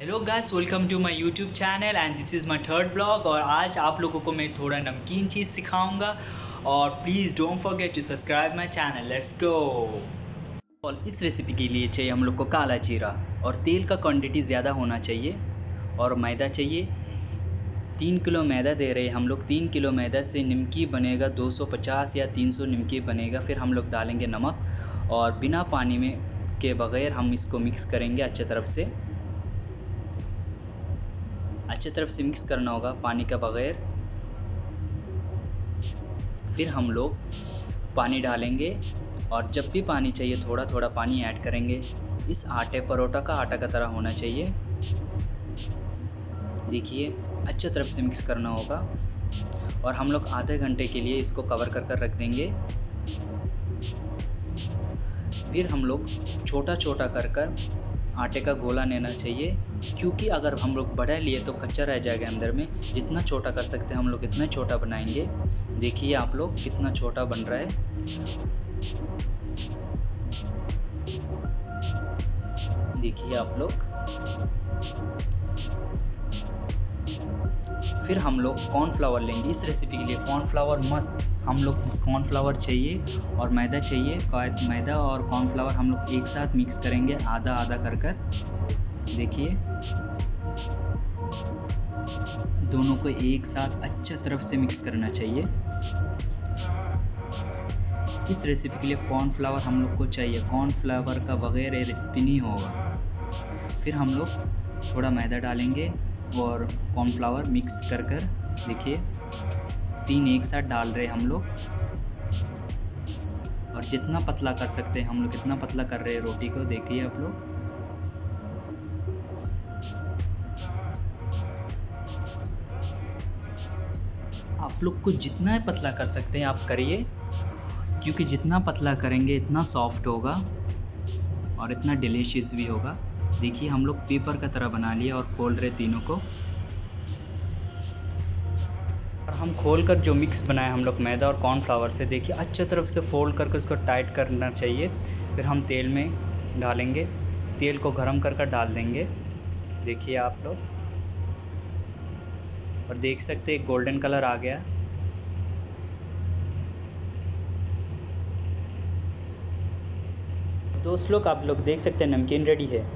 Hello guys welcome to my YouTube channel and this is my third blog और आज आप लोगों को मैं थोड़ा नमकीन चीज़ सिखाऊँगा और please don't forget to subscribe my channel let's go और इस रेसिपी के लिए चाहिए हम लोग को काला जीरा और तेल का क्वांटिटी ज़्यादा होना चाहिए और मैदा चाहिए। तीन किलो मैदा दे रहे हम लोग। तीन किलो मैदा से निमकी बनेगा 250 या 300 निमकी बनेगा। फिर हम लोग डालेंगे नमक और बिना पानी में के बगैर हम इसको मिक्स करेंगे अच्छे तरफ़ से। अच्छे तरफ़ से मिक्स करना होगा पानी का बगैर। फिर हम लोग पानी डालेंगे और जब भी पानी चाहिए थोड़ा थोड़ा पानी ऐड करेंगे। इस आटे परोठा का आटा का तरह होना चाहिए। देखिए, अच्छे तरफ़ से मिक्स करना होगा। और हम लोग आधे घंटे के लिए इसको कवर कर कर रख देंगे। फिर हम लोग छोटा छोटा कर कर आटे का गोला लेना चाहिए। क्योंकि अगर हम लोग बड़ा लिए तो कच्चा रह जाएगा अंदर में। जितना छोटा कर सकते हैं हम लोग, इतना छोटा बनाएँगे। देखिए आप लोग कितना छोटा बन रहा है। देखिए आप लोग। फिर हम लोग कॉर्नफ्लावर लेंगे। इस रेसिपी के लिए कॉर्नफ्लावर मस्ट हम लोग कॉर्नफ्लावर चाहिए और मैदा चाहिए। मैदा और कॉर्नफ्लावर हम लोग एक साथ मिक्स करेंगे आधा आधा कर कर। देखिए। दोनों को एक साथ अच्छा तरफ़ से मिक्स करना चाहिए। इस रेसिपी के लिए कॉर्नफ्लावर हम लोग को चाहिए। कॉर्नफ्लावर का बगैर रेसिपी नहीं होगा। फिर हम लोग थोड़ा मैदा डालेंगे। और कॉर्नफ्लावर मिक्स कर कर देखिए, तीन एक साथ डाल रहे हम लोग। और जितना पतला कर सकते हैं हम लोग, कितना पतला कर रहे हैं रोटी को, देखिए आप लोग। आप लोग को जितना पतला कर सकते हैं आप करिए, क्योंकि जितना पतला करेंगे, इतना सॉफ्ट होगा और इतना डिलीशियस भी होगा। देखिए, हम लोग पेपर का तरह बना लिया और खोल रहे तीनों को। और हम खोल कर जो मिक्स बनाए हम लोग मैदा और कॉर्नफ्लावर से, देखिए, अच्छे तरफ़ से फोल्ड करके उसको टाइट करना चाहिए। फिर हम तेल में डालेंगे। तेल को गर्म कर कर डाल देंगे। देखिए आप लोग। और देख सकते हैं गोल्डन कलर आ गया। दोस्त लोग, आप लोग देख सकते हैं, नमकीन रेडी है।